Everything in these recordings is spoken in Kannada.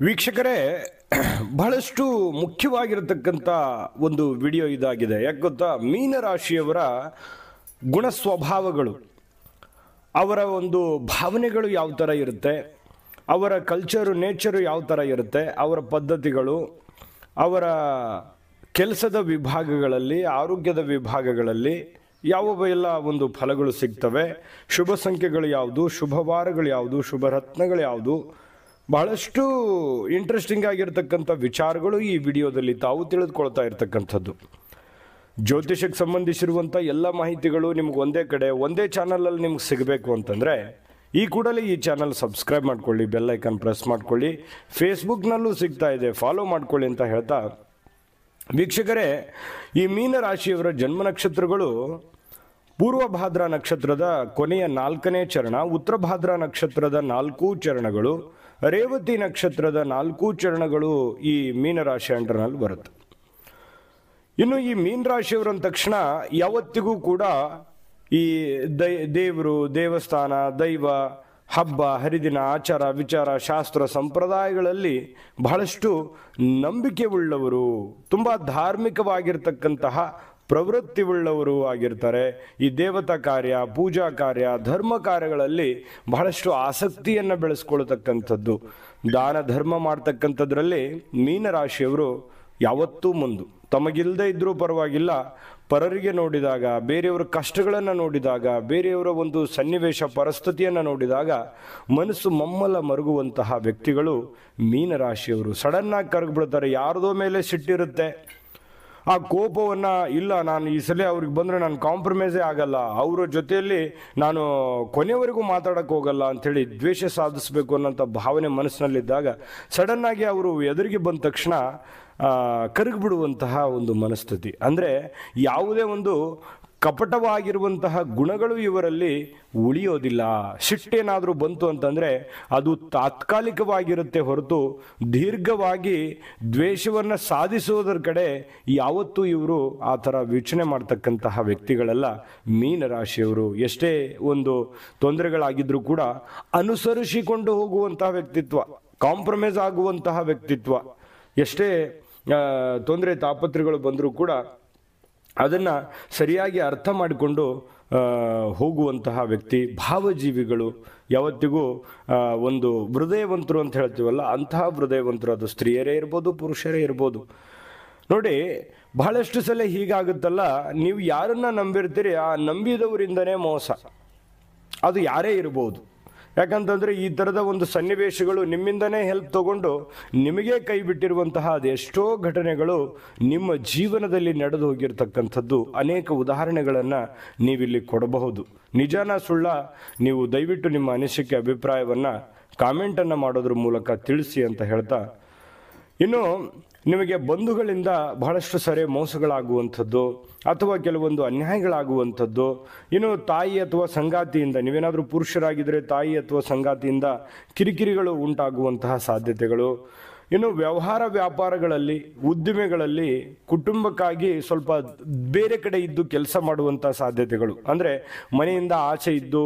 ವೀಕ್ಷಕರೇ, ಬಹಳಷ್ಟು ಮುಖ್ಯವಾಗಿರತಕ್ಕಂಥ ಒಂದು ವಿಡಿಯೋ ಇದಾಗಿದೆ. ಯಾಕೆ ಗೊತ್ತಾ? ಮೀನರಾಶಿಯವರ ಗುಣ ಸ್ವಭಾವಗಳು ಅವರ ಒಂದು ಭಾವನೆಗಳು ಯಾವ ಥರ ಇರುತ್ತೆ, ಅವರ ಕಲ್ಚರು ನೇಚರು ಯಾವ ಥರ ಇರುತ್ತೆ, ಅವರ ಪದ್ಧತಿಗಳು, ಅವರ ಕೆಲಸದ ವಿಭಾಗಗಳಲ್ಲಿ, ಆರೋಗ್ಯದ ವಿಭಾಗಗಳಲ್ಲಿ ಯಾವ ಎಲ್ಲ ಒಂದು ಫಲಗಳು ಸಿಗ್ತವೆ. ಶುಭ ಸಂಖ್ಯೆಗಳು ಯಾವುದು? ಶುಭ ವಾರಗಳು ಯಾವುದು? ಶುಭ ರತ್ನಗಳು ಯಾವುದು? ಬಹಳಷ್ಟು ಇಂಟ್ರೆಸ್ಟಿಂಗ್ ಆಗಿರ್ತಕ್ಕಂಥ ವಿಚಾರಗಳು ಈ ವಿಡಿಯೋದಲ್ಲಿ ತಾವು ತಿಳಿದುಕೊಳ್ತಾ ಇರ್ತಕ್ಕಂಥದ್ದು. ಜ್ಯೋತಿಷಕ್ಕೆ ಸಂಬಂಧಿಸಿರುವಂಥ ಎಲ್ಲ ಮಾಹಿತಿಗಳು ನಿಮ್ಗೆ ಒಂದೇ ಕಡೆ, ಒಂದೇ ಚಾನಲಲ್ಲಿ ನಿಮ್ಗೆ ಸಿಗಬೇಕು ಅಂತಂದರೆ, ಈ ಕೂಡಲೇ ಈ ಚಾನಲ್ ಸಬ್ಸ್ಕ್ರೈಬ್ ಮಾಡ್ಕೊಳ್ಳಿ ಬೆಲ್ ಐಕನ್ ಪ್ರೆಸ್ ಮಾಡ್ಕೊಳ್ಳಿ. ಫೇಸ್ಬುಕ್ನಲ್ಲೂ ಸಿಗ್ತಾ ಇದೆ ಫಾಲೋ ಮಾಡ್ಕೊಳ್ಳಿ ಅಂತ ಹೇಳ್ತಾ. ವೀಕ್ಷಕರೇ, ಈ ಮೀನ ರಾಶಿಯವರ ಜನ್ಮ ನಕ್ಷತ್ರಗಳು ಪೂರ್ವಭಾದ್ರ ನಕ್ಷತ್ರದ ಕೊನೆಯ ನಾಲ್ಕನೇ ಚರಣ ಉತ್ತರ ಭಾದ್ರ ನಕ್ಷತ್ರದ ನಾಲ್ಕು ಚರಣಗಳು, ರೇವತಿ ನಕ್ಷತ್ರದ ನಾಲ್ಕು ಚರಣಗಳು ಈ ಮೀನರಾಶಿ ಅಂಡರ್ನಲ್ಲಿ ಬರುತ್ತೆ. ಇನ್ನು ಈ ಮೀನ ರಾಶಿಯವರು ಅಂದ ತಕ್ಷಣ ಯಾವತ್ತಿಗೂ ಕೂಡ ಈ ದೈ, ದೇವರು, ದೇವಸ್ಥಾನ, ದೈವ, ಹಬ್ಬ, ಹರಿದಿನ, ಆಚಾರ, ವಿಚಾರ, ಶಾಸ್ತ್ರ ಸಂಪ್ರದಾಯಗಳಲ್ಲಿ ಬಹಳಷ್ಟು ನಂಬಿಕೆ ಉಳ್ಳವರು ತುಂಬ ಧಾರ್ಮಿಕವಾಗಿರ್ತಕ್ಕಂತಹ ಪ್ರವೃತ್ತಿ ಉಳ್ಳವರು ಆಗಿರ್ತಾರೆ. ಈ ದೇವತಾ ಕಾರ್ಯ, ಪೂಜಾ ಕಾರ್ಯ, ಧರ್ಮ ಕಾರ್ಯಗಳಲ್ಲಿ ಬಹಳಷ್ಟು ಆಸಕ್ತಿಯನ್ನು ಬೆಳೆಸ್ಕೊಳ್ತಕ್ಕಂಥದ್ದು. ದಾನ, ಧರ್ಮ ಮಾಡ್ತಕ್ಕಂಥದ್ರಲ್ಲಿ ಮೀನರಾಶಿಯವರು ಯಾವತ್ತೂ ಮುಂದು. ತಮಗಿಲ್ಲದೆ ಇದ್ದರೂ ಪರವಾಗಿಲ್ಲ. ಪರರಿಗೆ ನೋಡಿದಾಗ, ಬೇರೆಯವರ ಕಷ್ಟಗಳನ್ನು ನೋಡಿದಾಗ, ಬೇರೆಯವರ ಒಂದು ಸನ್ನಿವೇಶ ಪರಿಸ್ಥಿತಿಯನ್ನು ನೋಡಿದಾಗ ಮನಸ್ಸು ಮಮ್ಮಲ ಮರುಗುವಂತಹ ವ್ಯಕ್ತಿಗಳು ಮೀನರಾಶಿಯವರು. ಸಡನ್ನಾಗಿ ಕರಗಿಬಿಡ್ತಾರೆ. ಯಾರದೋ ಮೇಲೆ ಸಿಟ್ಟಿರುತ್ತೆ. ಆ ಕೋಪವನ್ನು ಇಲ್ಲ, ನಾನು ಈ ಸಲ ಅವ್ರಿಗೆ ಬಂದರೆ ನಾನು ಕಾಂಪ್ರಮೈಸೇ ಆಗಲ್ಲ. ಅವರ ಜೊತೆಯಲ್ಲಿ ನಾನು ಕೊನೆಯವರೆಗೂ ಮಾತಾಡಕ್ಕೆ ಹೋಗಲ್ಲ ಅಂಥೇಳಿ ದ್ವೇಷ ಸಾಧಿಸಬೇಕು ಅನ್ನೋಂಥ ಭಾವನೆ ಮನಸ್ಸಿನಲ್ಲಿದ್ದಾಗ ಸಡನ್ನಾಗಿ ಅವರು ಎದುರಿಗೆ ಬಂದ ತಕ್ಷಣ ಕರಗಿಬಿಡುವಂತಹ ಒಂದು ಮನಸ್ಥಿತಿ. ಅಂದರೆ ಯಾವುದೇ ಒಂದು ಕಪಟವಾಗಿರುವಂತಹ ಗುಣಗಳು ಇವರಲ್ಲಿ ಉಳಿಯೋದಿಲ್ಲ. ಸಿಟ್ಟೇನಾದರೂ ಬಂತು ಅಂತಂದರೆ ಅದು ತಾತ್ಕಾಲಿಕವಾಗಿರುತ್ತೆ ಹೊರತು ದೀರ್ಘವಾಗಿ ದ್ವೇಷವನ್ನು ಸಾಧಿಸುವುದರ ಕಡೆ ಯಾವತ್ತೂ ಇವರು ಆ ಥರ ವೀಕ್ಷಣೆ ಮಾಡ್ತಕ್ಕಂತಹ ವ್ಯಕ್ತಿಗಳೆಲ್ಲ. ಮೀನರಾಶಿಯವರು ಎಷ್ಟೇ ಒಂದು ತೊಂದರೆಗಳಾಗಿದ್ದರೂ ಕೂಡ ಅನುಸರಿಸಿಕೊಂಡು ಹೋಗುವಂತಹ ವ್ಯಕ್ತಿತ್ವ, ಕಾಂಪ್ರಮೈಸ್ ಆಗುವಂತಹ ವ್ಯಕ್ತಿತ್ವ. ಎಷ್ಟೇ ತೊಂದರೆ ತಾಪತ್ರಗಳು ಬಂದರೂ ಕೂಡ ಅದನ್ನು ಸರಿಯಾಗಿ ಅರ್ಥ ಮಾಡಿಕೊಂಡು ಹೋಗುವಂತಹ ವ್ಯಕ್ತಿ, ಭಾವಜೀವಿಗಳು ಯಾವತ್ತಿಗೂ ಒಂದು ಹೃದಯವಂತರು ಅಂತ ಹೇಳ್ತೀವಲ್ಲ, ಅಂತಹ ಹೃದಯವಂತರು ಅದು ಸ್ತ್ರೀಯರೇ ಇರ್ಬೋದು, ಪುರುಷರೇ ಇರ್ಬೋದು. ನೋಡಿ, ಬಹಳಷ್ಟು ಸಲ ಹೀಗಾಗುತ್ತಲ್ಲ, ನೀವು ಯಾರನ್ನ ನಂಬಿರ್ತೀರಿ, ಆ ನಂಬಿದವರಿಂದನೇ ಮೋಸ. ಅದು ಯಾರೇ ಇರ್ಬೋದು. ಯಾಕಂತಂದರೆ ಈ ಥರದ ಒಂದು ಸನ್ನಿವೇಶಗಳು ನಿಮ್ಮಿಂದನೇ ಹೆಲ್ಪ್ ತಗೊಂಡು ನಿಮಗೆ ಕೈ ಬಿಟ್ಟಿರುವಂತಹ ಅದೆಷ್ಟೋ ಘಟನೆಗಳು ನಿಮ್ಮ ಜೀವನದಲ್ಲಿ ನಡೆದು ಹೋಗಿರ್ತಕ್ಕಂಥದ್ದು ಅನೇಕ ಉದಾಹರಣೆಗಳನ್ನು ನೀವಿಲ್ಲಿ ಕೊಡಬಹುದು. ನಿಜಾನ ಸುಳ್ಳ, ನೀವು ದಯವಿಟ್ಟು ನಿಮ್ಮ ಅನಿಸಿಕೆ, ಅಭಿಪ್ರಾಯವನ್ನು ಕಾಮೆಂಟನ್ನು ಮಾಡೋದ್ರ ಮೂಲಕ ತಿಳಿಸಿ ಅಂತ ಹೇಳ್ತಾ ಇನ್ನು ನಿಮಗೆ ಬಂಧುಗಳಿಂದ ಬಹಳಷ್ಟು ಸರಿ ಮೋಸಗಳಾಗುವಂಥದ್ದು ಅಥವಾ ಕೆಲವೊಂದು ಅನ್ಯಾಯಗಳಾಗುವಂಥದ್ದು, ಇನ್ನು ತಾಯಿ ಅಥವಾ ಸಂಗಾತಿಯಿಂದ, ನೀವೇನಾದರೂ ಪುರುಷರಾಗಿದ್ದರೆ ತಾಯಿ ಅಥವಾ ಸಂಗಾತಿಯಿಂದ ಕಿರಿಕಿರಿಗಳು ಉಂಟಾಗುವಂತಹ ಸಾಧ್ಯತೆಗಳು. ಇನ್ನು ವ್ಯವಹಾರ ವ್ಯಾಪಾರಗಳಲ್ಲಿ, ಉದ್ದಿಮೆಗಳಲ್ಲಿ ಕುಟುಂಬಕ್ಕಾಗಿ ಸ್ವಲ್ಪ ಬೇರೆ ಕಡೆ ಇದ್ದು ಕೆಲಸ ಮಾಡುವಂಥ ಸಾಧ್ಯತೆಗಳು. ಅಂದರೆ ಮನೆಯಿಂದ ಆಚೆ ಇದ್ದು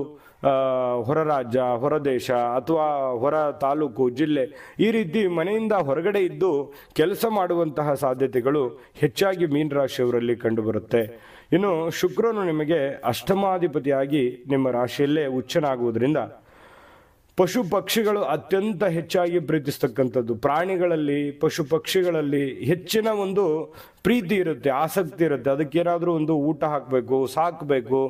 ಹೊರ ರಾಜ್ಯ, ಹೊರ ದೇಶ ಅಥವಾ ಹೊರ ತಾಲೂಕು, ಜಿಲ್ಲೆ ಈ ರೀತಿ ಮನೆಯಿಂದ ಹೊರಗಡೆ ಇದ್ದು ಕೆಲಸ ಮಾಡುವಂತಹ ಸಾಧ್ಯತೆಗಳು ಹೆಚ್ಚಾಗಿ ಮೀನರಾಶಿಯವರಲ್ಲಿ ಕಂಡುಬರುತ್ತೆ. ಇನ್ನು ಶುಕ್ರನು ನಿಮಗೆ ಅಷ್ಟಮಾಧಿಪತಿಯಾಗಿ ನಿಮ್ಮ ರಾಶಿಯಲ್ಲೇ ಉಚ್ಚನಾಗುವುದರಿಂದ ಪಶು ಪಕ್ಷಿಗಳು ಅತ್ಯಂತ ಹೆಚ್ಚಾಗಿ ಪ್ರೀತಿಸ್ತಕ್ಕಂಥದ್ದು. ಪ್ರಾಣಿಗಳಲ್ಲಿ ಪಶು ಪಕ್ಷಿಗಳಲ್ಲಿ ಹೆಚ್ಚಿನ ಒಂದು ಪ್ರೀತಿ ಇರುತ್ತೆ, ಆಸಕ್ತಿ ಇರುತ್ತೆ. ಅದಕ್ಕೇನಾದರೂ ಒಂದು ಊಟ ಹಾಕಬೇಕು, ಸಾಕಬೇಕು,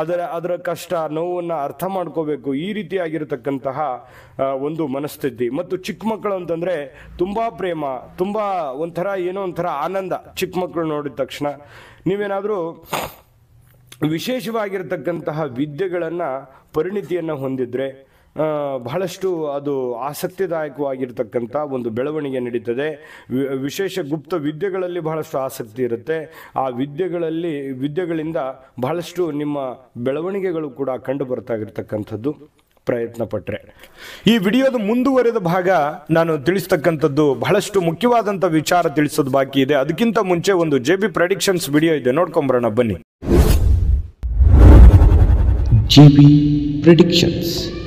ಅದರ ಅದರ ಕಷ್ಟ, ನೋವನ್ನು ಅರ್ಥ ಮಾಡ್ಕೋಬೇಕು, ಈ ರೀತಿಯಾಗಿರತಕ್ಕಂತಹ ಒಂದು ಮನಸ್ಥಿತಿ. ಮತ್ತು ಚಿಕ್ಕ ಮಕ್ಕಳು ಅಂತಂದರೆ ತುಂಬ ಪ್ರೇಮ, ತುಂಬ ಒಂಥರ ಏನೋ ಒಂಥರ ಆನಂದ ಚಿಕ್ಕ ಮಕ್ಕಳು ನೋಡಿದ ತಕ್ಷಣ. ನೀವೇನಾದರೂ ವಿಶೇಷವಾಗಿರ್ತಕ್ಕಂತಹ ವಿದ್ಯೆಗಳನ್ನು, ಪರಿಣಿತಿಯನ್ನು ಹೊಂದಿದ್ರೆ ಬಹಳಷ್ಟು ಅದು ಆಸಕ್ತಿದಾಯಕವಾಗಿರ್ತಕ್ಕಂಥ ಒಂದು ಬೆಳವಣಿಗೆ ನಡೀತದೆ. ವಿಶೇಷ ಗುಪ್ತ ವಿದ್ಯೆಗಳಲ್ಲಿ ಬಹಳಷ್ಟು ಆಸಕ್ತಿ ಇರುತ್ತೆ. ಆ ವಿದ್ಯೆಗಳಲ್ಲಿ, ವಿದ್ಯೆಗಳಿಂದ ಬಹಳಷ್ಟು ನಿಮ್ಮ ಬೆಳವಣಿಗೆಗಳು ಕೂಡ ಕಂಡು ಬರ್ತಾ ಇರತಕ್ಕಂಥದ್ದು ಪ್ರಯತ್ನ ಪಟ್ಟರೆ ಈ ವಿಡಿಯೋದ ಮುಂದುವರೆದ ಭಾಗ ನಾನು ತಿಳಿಸ್ತಕ್ಕಂಥದ್ದು ಬಹಳಷ್ಟು ಮುಖ್ಯವಾದಂಥ ವಿಚಾರ ತಿಳಿಸೋದು ಬಾಕಿ ಇದೆ. ಅದಕ್ಕಿಂತ ಮುಂಚೆ ಒಂದು ಜೆ ಬಿ ಪ್ರೆಡಿಕ್ಷನ್ಸ್ ವಿಡಿಯೋ ಇದೆ. ನೋಡ್ಕೊಂಬರೋಣ, ಬನ್ನಿ. GB Predictions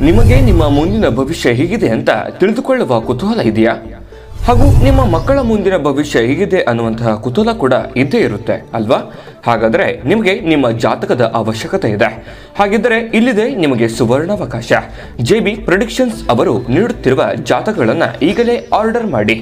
ನಿಮಗೆ ನಿಮ್ಮ ಮುಂದಿನ ಭವಿಷ್ಯ ಹೇಗಿದೆ ಅಂತ ತಿಳಿದುಕೊಳ್ಳುವ ಕುತೂಹಲ ಇದೆಯಾ? ಹಾಗೂ ನಿಮ್ಮ ಮಕ್ಕಳ ಮುಂದಿನ ಭವಿಷ್ಯ ಹೇಗಿದೆ ಅನ್ನುವಂತಹ ಕುತೂಹಲ ಕೂಡ ಇದ್ದೇ ಇರುತ್ತೆ, ಅಲ್ವಾ? ಹಾಗಾದರೆ ನಿಮಗೆ ನಿಮ್ಮ ಜಾತಕದ ಅವಶ್ಯಕತೆ ಇದೆ. ಹಾಗಿದ್ದರೆ ಇಲ್ಲಿದೆ ನಿಮಗೆ ಸುವರ್ಣಾವಕಾಶ. ಜೆ ಬಿ ಪ್ರೊಡಿಕ್ಷನ್ಸ್ ಅವರು ನೀಡುತ್ತಿರುವ ಜಾತಕಗಳನ್ನು ಈಗಲೇ ಆರ್ಡರ್ ಮಾಡಿ.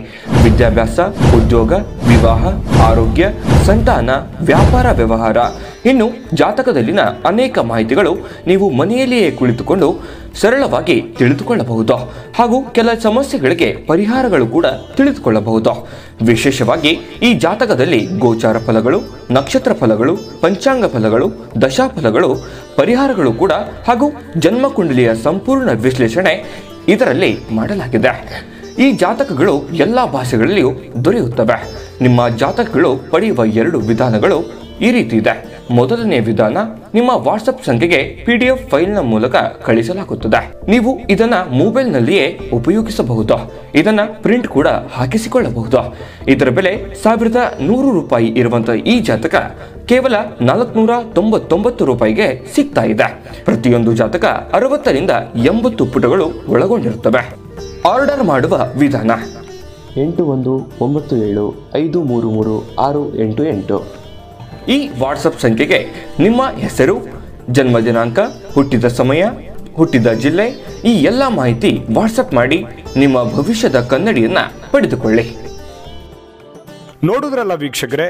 ವಿದ್ಯಾಭ್ಯಾಸ, ಉದ್ಯೋಗ, ವಿವಾಹ, ಆರೋಗ್ಯ, ಸಂತಾನ, ವ್ಯಾಪಾರ ವ್ಯವಹಾರ. ಇನ್ನು ಜಾತಕದಲ್ಲಿನ ಅನೇಕ ಮಾಹಿತಿಗಳು ನೀವು ಮನೆಯಲ್ಲಿಯೇ ಕುಳಿತುಕೊಂಡು ಸರಳವಾಗಿ ತಿಳಿದುಕೊಳ್ಳಬಹುದು. ಹಾಗೂ ಕೆಲ ಸಮಸ್ಯೆಗಳಿಗೆ ಪರಿಹಾರಗಳು ಕೂಡ ತಿಳಿದುಕೊಳ್ಳಬಹುದು. ವಿಶೇಷವಾಗಿ ಈ ಜಾತಕದಲ್ಲಿ ಗೋಚಾರ ಫಲಗಳು, ನಕ್ಷತ್ರ ಫಲಗಳು, ಪಂಚಾಂಗ ಫಲಗಳು ದಶಾಫಲಗಳು ಪರಿಹಾರಗಳು ಕೂಡ ಹಾಗೂ ಜನ್ಮಕುಂಡಲಿಯ ಸಂಪೂರ್ಣ ವಿಶ್ಲೇಷಣೆ ಇದರಲ್ಲಿ ಮಾಡಲಾಗಿದೆ. ಈ ಜಾತಕಗಳು ಎಲ್ಲ ಭಾಷೆಗಳಲ್ಲಿಯೂ ದೊರೆಯುತ್ತವೆ. ನಿಮ್ಮ ಜಾತಕಗಳು ಪಡೆಯುವ ಎರಡು ವಿಧಾನಗಳು ಈ ರೀತಿ ಇದೆ. ಮೊದಲನೇ ವಿಧಾನ ನಿಮ್ಮ ವಾಟ್ಸ್ಆಪ್ ಸಂಖ್ಯೆಗೆ ಪಿ ಡಿ ಎಫ್ ಫೈಲ್ನ ಮೂಲಕ ಕಳಿಸಲಾಗುತ್ತದೆ. ನೀವು ಇದನ್ನ ಮೊಬೈಲ್ನಲ್ಲಿಯೇ ಉಪಯೋಗಿಸಬಹುದು. ಇದನ್ನ ಪ್ರಿಂಟ್ ಕೂಡ ಹಾಕಿಸಿಕೊಳ್ಳಬಹುದು. ಇದರ ಬೆಲೆ ಸಾವಿರದ ನೂರು ರೂಪಾಯಿ ಇರುವಂತಹ ಈ ಜಾತಕ ಕೇವಲ ನಾಲ್ಕುನೂರ ತೊಂಬತ್ತೊಂಬತ್ತು ರೂಪಾಯಿಗೆ ಸಿಗ್ತಾ ಇದೆ. ಪ್ರತಿಯೊಂದು ಜಾತಕ ಅರವತ್ತರಿಂದ ಎಂಬತ್ತು ಪುಟಗಳು ಒಳಗೊಂಡಿರುತ್ತವೆ. ಆರ್ಡರ್ ಮಾಡುವ ವಿಧಾನ. ಎಂಟು ಒಂದು ಒಂಬತ್ತು ಏಳು ಐದು ಮೂರು ಮೂರು ಆರು ಎಂಟು ಎಂಟು. ಈ ವಾಟ್ಸಪ್ ಸಂಖ್ಯೆಗೆ ನಿಮ್ಮ ಹೆಸರು, ಜನ್ಮ ದಿನಾಂಕ, ಹುಟ್ಟಿದ ಸಮಯ, ಹುಟ್ಟಿದ ಜಿಲ್ಲೆ, ಈ ಎಲ್ಲ ಮಾಹಿತಿ ವಾಟ್ಸಪ್ ಮಾಡಿ ನಿಮ್ಮ ಭವಿಷ್ಯದ ಕನ್ನಡಿಯನ್ನ ಪಡೆದುಕೊಳ್ಳಿ. ನೋಡಿದ್ರಲ್ಲ ವೀಕ್ಷಕರೇ,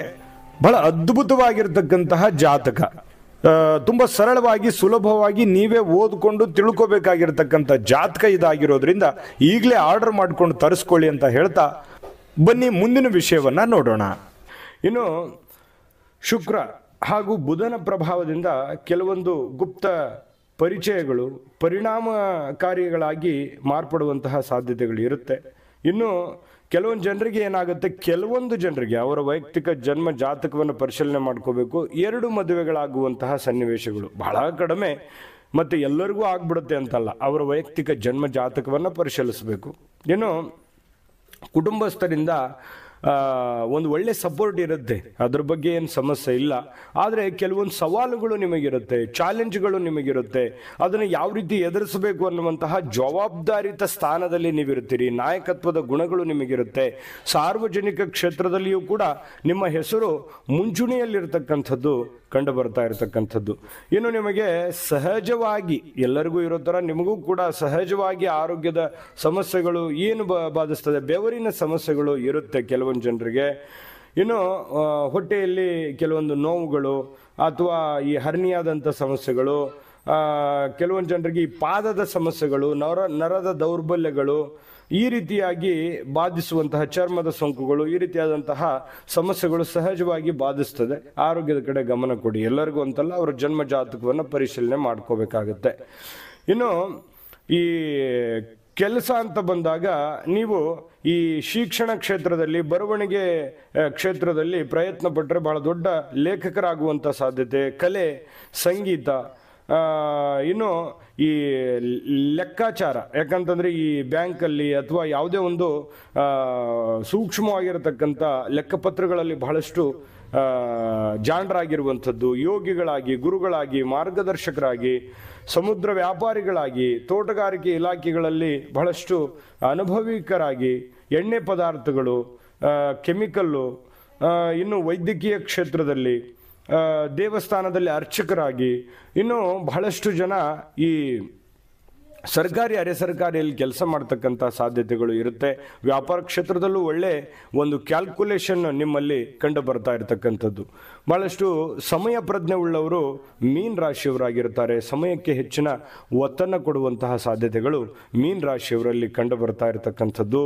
ಬಹಳ ಅದ್ಭುತವಾಗಿರತಕ್ಕಂತಹ ಜಾತಕ. ತುಂಬ ಸರಳವಾಗಿ, ಸುಲಭವಾಗಿ ನೀವೇ ಓದ್ಕೊಂಡು ತಿಳ್ಕೊಬೇಕಾಗಿರ್ತಕ್ಕಂಥ ಜಾತಕ ಇದಾಗಿರೋದ್ರಿಂದ ಈಗಲೇ ಆರ್ಡರ್ ಮಾಡ್ಕೊಂಡು ತರಿಸ್ಕೊಳ್ಳಿ ಅಂತ ಹೇಳ್ತಾ ಬನ್ನಿ ಮುಂದಿನ ವಿಷಯವನ್ನ ನೋಡೋಣ. ಇನ್ನು ಶುಕ್ರ ಹಾಗೂ ಬುಧನ ಪ್ರಭಾವದಿಂದ ಕೆಲವೊಂದು ಗುಪ್ತ ಪರಿಚಯಗಳು, ಪರಿಣಾಮಕಾರಿಗಳಾಗಿ ಮಾರ್ಪಡುವಂತಹ ಸಾಧ್ಯತೆಗಳು ಇರುತ್ತೆ. ಇನ್ನು ಕೆಲವೊಂದು ಜನರಿಗೆ ಏನಾಗುತ್ತೆ? ಕೆಲವೊಂದು ಜನರಿಗೆ, ಅವರ ವೈಯಕ್ತಿಕ ಜನ್ಮ ಜಾತಕವನ್ನು ಪರಿಶೀಲನೆ ಮಾಡ್ಕೋಬೇಕು. ಎರಡು ಮದುವೆಗಳಾಗುವಂತಹ ಸನ್ನಿವೇಶಗಳು ಬಹಳ ಕಡಿಮೆ, ಮತ್ತು ಎಲ್ಲರಿಗೂ ಆಗ್ಬಿಡುತ್ತೆ ಅಂತಲ್ಲ. ಅವರ ವೈಯಕ್ತಿಕ ಜನ್ಮ ಜಾತಕವನ್ನು ಪರಿಶೀಲಿಸಬೇಕು. ಇನ್ನು ಕುಟುಂಬಸ್ಥರಿಂದ ಒಂದು ಒಳ್ಳೆ ಸಪೋರ್ಟ್ ಇರುತ್ತೆ. ಅದ್ರ ಬಗ್ಗೆ ಏನು ಸಮಸ್ಯೆ ಇಲ್ಲ. ಆದರೆ ಕೆಲವೊಂದು ಸವಾಲುಗಳು ನಿಮಗಿರುತ್ತೆ, ಚಾಲೆಂಜ್ಗಳು ನಿಮಗಿರುತ್ತೆ. ಅದನ್ನು ಯಾವ ರೀತಿ ಎದುರಿಸಬೇಕು ಅನ್ನುವಂತಹ ಜವಾಬ್ದಾರಿತ ಸ್ಥಾನದಲ್ಲಿ ನೀವಿರ್ತೀರಿ ನಾಯಕತ್ವದ ಗುಣಗಳು ನಿಮಗಿರುತ್ತೆ. ಸಾರ್ವಜನಿಕ ಕ್ಷೇತ್ರದಲ್ಲಿಯೂ ಕೂಡ ನಿಮ್ಮ ಹೆಸರು ಮುಂಚೂಣಿಯಲ್ಲಿರ್ತಕ್ಕಂಥದ್ದು ಕಂಡು ಬರ್ತಾ ಇರತಕ್ಕಂಥದ್ದು. ಇನ್ನು ನಿಮಗೆ ಸಹಜವಾಗಿ ಎಲ್ಲರಿಗೂ ಇರೋ ಥರ ನಿಮಗೂ ಕೂಡ ಸಹಜವಾಗಿ ಆರೋಗ್ಯದ ಸಮಸ್ಯೆಗಳು ಏನು ಬ, ಬಾಧಿಸ್ತದೆ, ಬೆವರಿನ ಸಮಸ್ಯೆಗಳು ಇರುತ್ತೆ ಕೆಲವೊಂದು ಜನರಿಗೆ. ಇನ್ನು ಹೊಟ್ಟೆಯಲ್ಲಿ ಕೆಲವೊಂದು ನೋವುಗಳು ಅಥವಾ ಈ ಹರ್ನಿಯಾದಂಥ ಸಮಸ್ಯೆಗಳು ಕೆಲವೊಂದು ಜನರಿಗೆ ಪಾದದ ಸಮಸ್ಯೆಗಳು, ನರ, ನರದ ದೌರ್ಬಲ್ಯಗಳು ಈ ರೀತಿಯಾಗಿ ಬಾಧಿಸುವಂತಹ ಚರ್ಮದ ಸೋಂಕುಗಳು ಈ ರೀತಿಯಾದಂತಹ ಸಮಸ್ಯೆಗಳು ಸಹಜವಾಗಿ ಬಾಧಿಸ್ತದೆ. ಆರೋಗ್ಯದ ಕಡೆ ಗಮನ ಕೊಡಿ. ಎಲ್ಲರಿಗೂ ಅಂತಲ್ಲ ಅವರ ಜನ್ಮ ಜಾತಕವನ್ನು ಪರಿಶೀಲನೆ ಮಾಡ್ಕೋಬೇಕಾಗತ್ತೆ. ಇನ್ನು ಈ ಕೆಲಸ ಅಂತ ಬಂದಾಗ ನೀವು ಈ ಶಿಕ್ಷಣ ಕ್ಷೇತ್ರದಲ್ಲಿ, ಬರವಣಿಗೆ ಕ್ಷೇತ್ರದಲ್ಲಿ ಪ್ರಯತ್ನ ಪಟ್ಟರೆ ಬಹಳ ದೊಡ್ಡ ಲೇಖಕರಾಗುವಂಥ ಸಾಧ್ಯತೆ. ಕಲೆ, ಸಂಗೀತ ಇನ್ನು ಈ ಲೆಕ್ಕಾಚಾರ, ಯಾಕಂತಂದರೆ ಈ ಬ್ಯಾಂಕಲ್ಲಿ ಅಥವಾ ಯಾವುದೇ ಒಂದು ಸೂಕ್ಷ್ಮವಾಗಿರತಕ್ಕಂಥ ಲೆಕ್ಕಪತ್ರಗಳಲ್ಲಿ ಬಹಳಷ್ಟು ಜಾಣರಾಗಿರುವಂಥದ್ದು, ಯೋಗಿಗಳಾಗಿ, ಗುರುಗಳಾಗಿ, ಮಾರ್ಗದರ್ಶಕರಾಗಿ, ಸಮುದ್ರ ವ್ಯಾಪಾರಿಗಳಾಗಿ, ತೋಟಗಾರಿಕೆ ಇಲಾಖೆಗಳಲ್ಲಿ ಬಹಳಷ್ಟು ಅನುಭವಿಕರಾಗಿ, ಎಣ್ಣೆ ಪದಾರ್ಥಗಳು ಕೆಮಿಕಲ್ಲು ಇನ್ನು ವೈದ್ಯಕೀಯ ಕ್ಷೇತ್ರದಲ್ಲಿ ದೇವಸ್ಥಾನದಲ್ಲಿ ಅರ್ಚಕರಾಗಿ ಇನ್ನು ಬಹಳಷ್ಟು ಜನ ಈ ಸರ್ಕಾರಿ, ಅರೆ ಸರ್ಕಾರಿಯಲ್ಲಿ ಕೆಲಸ ಮಾಡ್ತಕ್ಕಂಥ ಸಾಧ್ಯತೆಗಳು ಇರುತ್ತೆ. ವ್ಯಾಪಾರ ಕ್ಷೇತ್ರದಲ್ಲೂ ಒಳ್ಳೆ ಒಂದು ಕ್ಯಾಲ್ಕುಲೇಷನ್ ನಿಮ್ಮಲ್ಲಿ ಕಂಡು ಬರ್ತಾ ಇರತಕ್ಕಂಥದ್ದು. ಬಹಳಷ್ಟು ಸಮಯ ಪ್ರಜ್ಞೆ ಉಳ್ಳವರು ಮೀನ್ ರಾಶಿಯವರಾಗಿರ್ತಾರೆ ಸಮಯಕ್ಕೆ ಹೆಚ್ಚಿನ ಒತ್ತನ್ನು ಕೊಡುವಂತಹ ಸಾಧ್ಯತೆಗಳು ಮೀನ್ ರಾಶಿಯವರಲ್ಲಿ ಕಂಡು ಬರ್ತಾ ಇರತಕ್ಕಂಥದ್ದು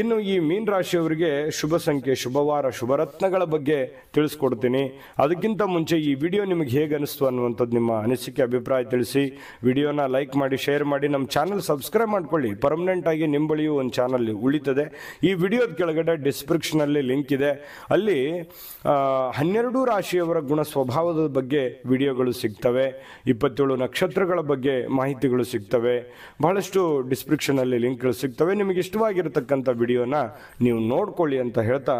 ಇನ್ನು ಈ ಮೀನ್ ರಾಶಿಯವರಿಗೆ ಶುಭ ಸಂಖ್ಯೆ, ಶುಭವಾರ ಶುಭರತ್ನಗಳ ಬಗ್ಗೆ ತಿಳಿಸ್ಕೊಡ್ತೀನಿ. ಅದಕ್ಕಿಂತ ಮುಂಚೆ ಈ ವಿಡಿಯೋ ನಿಮಗೆ ಹೇಗೆ ಅನಿಸ್ತು ಅನ್ನುವಂಥದ್ದು ನಿಮ್ಮ ಅನಿಸಿಕೆ, ಅಭಿಪ್ರಾಯ ತಿಳಿಸಿ. ವಿಡಿಯೋನ ಲೈಕ್ ಮಾಡಿ ಶೇರ್ ಮಾಡಿ ನಮ್ಮ ಚಾನಲ್ ಸಬ್ಸ್ಕ್ರೈಬ್ ಮಾಡ್ಕೊಳ್ಳಿ. ಪರ್ಮನೆಂಟ್ ಆಗಿ ನಿಮ್ಮ ಬಳಿಯೂ ಒಂದು ಚಾನಲ್ ಉಳಿತದೆ. ಈ ವಿಡಿಯೋದ ಕೆಳಗಡೆ ಡಿಸ್ಕ್ರಿಪ್ಷನಲ್ಲಿ ಲಿಂಕ್ ಇದೆ. ಅಲ್ಲಿ ಹನ್ನೆರಡು ರಾಶಿಯವರ ಗುಣ ಸ್ವಭಾವದ ಬಗ್ಗೆ ವಿಡಿಯೋಗಳು ಸಿಗ್ತವೆ. ಇಪ್ಪತ್ತೇಳು ನಕ್ಷತ್ರಗಳ ಬಗ್ಗೆ ಮಾಹಿತಿಗಳು ಸಿಗ್ತವೆ. ಬಹಳಷ್ಟು ಡಿಸ್ಕ್ರಿಪ್ಷನಲ್ಲಿ ಲಿಂಕ್ಗಳು ಸಿಗ್ತವೆ. ನಿಮಗೆ ಇಷ್ಟವಾಗಿರತಕ್ಕಂಥ ವಿಡಿಯೋನ ನೀವು ನೋಡ್ಕೊಳ್ಳಿ ಅಂತ ಹೇಳ್ತಾ,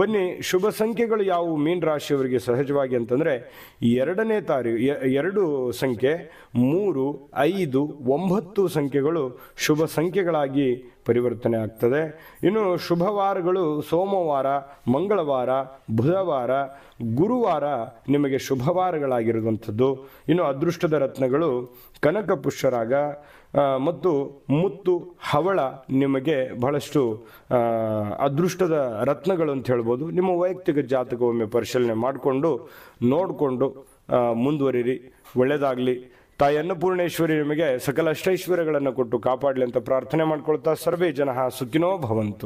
ಬನ್ನಿ ಶುಭ ಸಂಖ್ಯೆಗಳು ಯಾವುವು? ಮೀನ್ ರಾಶಿಯವರಿಗೆ ಸಹಜವಾಗಿ ಅಂತಂದ್ರೆ, ಎರಡನೇ ತಾರೀಕು ಎರಡು ಸಂಖ್ಯೆ, ಮೂರು, ಐದು ಒಂಬತ್ತು ಸಂಖ್ಯೆಗಳು ಶುಭ ಸಂಖ್ಯೆಗಳಾಗಿ ಪರಿವರ್ತನೆ ಆಗ್ತದೆ. ಇನ್ನು ಶುಭವಾರಗಳು ಸೋಮವಾರ, ಮಂಗಳವಾರ, ಬುಧವಾರ, ಗುರುವಾರ ನಿಮಗೆ ಶುಭವಾರಗಳಾಗಿರುವಂಥದ್ದು. ಇನ್ನು ಅದೃಷ್ಟದ ರತ್ನಗಳು ಕನಕ ಪುಷ್ಯರಾಗ ಮತ್ತು ಮುತ್ತು, ಹವಳ ನಿಮಗೆ ಬಹಳಷ್ಟು ಅದೃಷ್ಟದ ರತ್ನಗಳು ಅಂತ ಹೇಳ್ಬೋದು. ನಿಮ್ಮ ವೈಯಕ್ತಿಕ ಜಾತಕ ಪರಿಶೀಲನೆ ಮಾಡಿಕೊಂಡು ನೋಡಿಕೊಂಡು ಮುಂದುವರಿರಿ ಒಳ್ಳೆಯದಾಗಲಿ. ತಾಯಿ ಅನ್ನಪೂರ್ಣೇಶ್ವರಿ ನಿಮಗೆ ಸಕಲ ಅಷ್ಟೈಶ್ವರ್ಯಗಳನ್ನು ಕೊಟ್ಟು ಕಾಪಾಡಲಿ ಅಂತ ಪ್ರಾರ್ಥನೆ ಮಾಡ್ಕೊಳ್ತಾ ಸರ್ವೇ ಜನ ಸುಖಿನೋ ಭವಂತು.